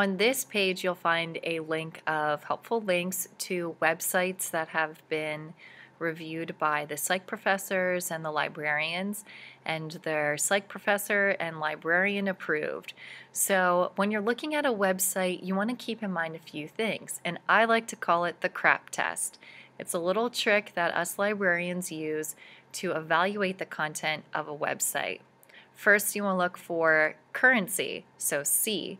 On this page, you'll find a link of helpful links to websites that have been reviewed by the psych professors and the librarians, and they're psych professor and librarian approved. So when you're looking at a website, you want to keep in mind a few things, and I like to call it the CRAAPP test. It's a little trick that us librarians use to evaluate the content of a website. First, you want to look for currency, so C,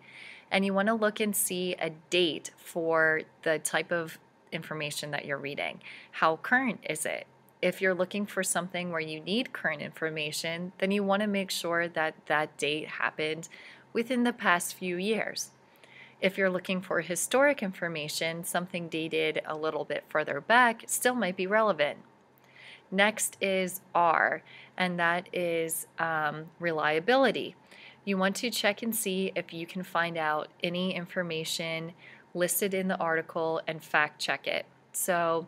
and you want to look and see a date for the type of information that you're reading. How current is it? If you're looking for something where you need current information, then you want to make sure that that date happened within the past few years. If you're looking for historic information, something dated a little bit further back still might be relevant. Next is R, and that is um, reliability. You want to check and see if you can find out any information listed in the article and fact check it. So,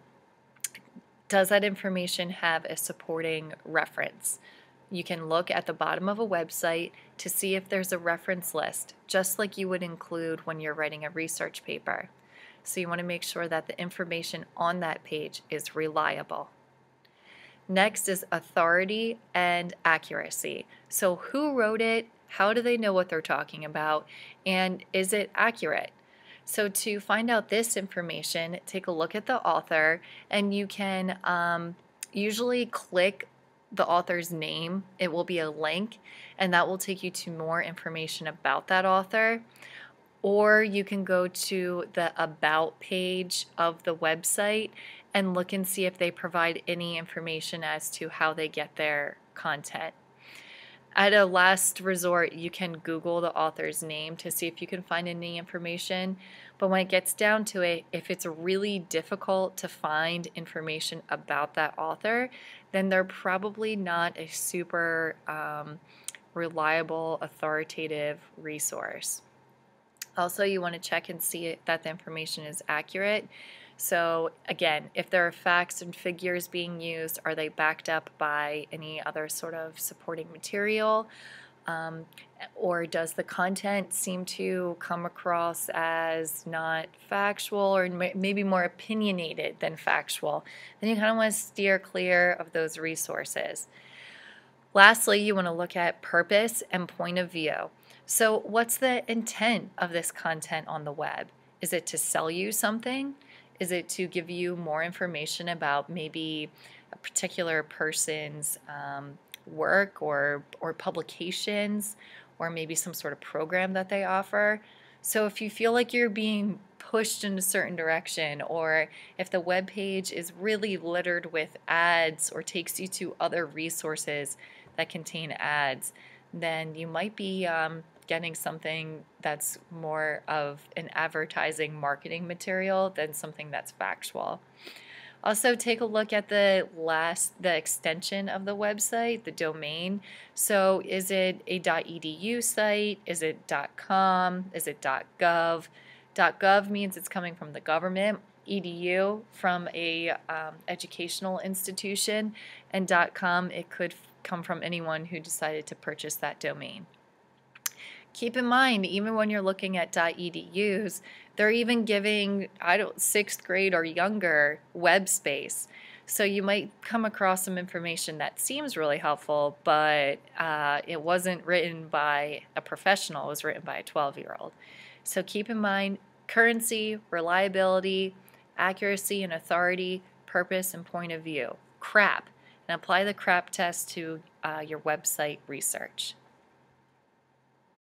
does that information have a supporting reference? You can look at the bottom of a website to see if there's a reference list, just like you would include when you're writing a research paper. So, you want to make sure that the information on that page is reliable. Next is authority and accuracy. So, who wrote it? How do they know what they're talking about? And is it accurate? So to find out this information, take a look at the author and you can um, usually click the author's name. It will be a link and that will take you to more information about that author. Or you can go to the About page of the website and look and see if they provide any information as to how they get their content. At a last resort, you can Google the author's name to see if you can find any information. But when it gets down to it, if it's really difficult to find information about that author, then they're probably not a super um, reliable, authoritative resource. Also, you want to check and see that the information is accurate. So again, if there are facts and figures being used, are they backed up by any other sort of supporting material? Um, or does the content seem to come across as not factual or maybe more opinionated than factual? Then you kind of want to steer clear of those resources. Lastly, you want to look at purpose and point of view. So, what's the intent of this content on the web? Is it to sell you something? Is it to give you more information about maybe a particular person's um, work or or publications or maybe some sort of program that they offer? So if you feel like you're being pushed in a certain direction or if the web page is really littered with ads or takes you to other resources that contain ads, then you might be um, getting something that's more of an advertising marketing material than something that's factual. Also, take a look at the last, the extension of the website, the domain. So, is it a .edu site? Is it .com? Is it .gov? .gov means it's coming from the government. .edu from a um, educational institution, and .com it could come from anyone who decided to purchase that domain. Keep in mind, even when you're looking at .edus, they're even giving I don't sixth grade or younger web space. So you might come across some information that seems really helpful, but uh, it wasn't written by a professional. It was written by a 12-year-old. So keep in mind currency, reliability, accuracy and authority, purpose and point of view. CRAAPP. And apply the CRAAPP test to uh, your website research.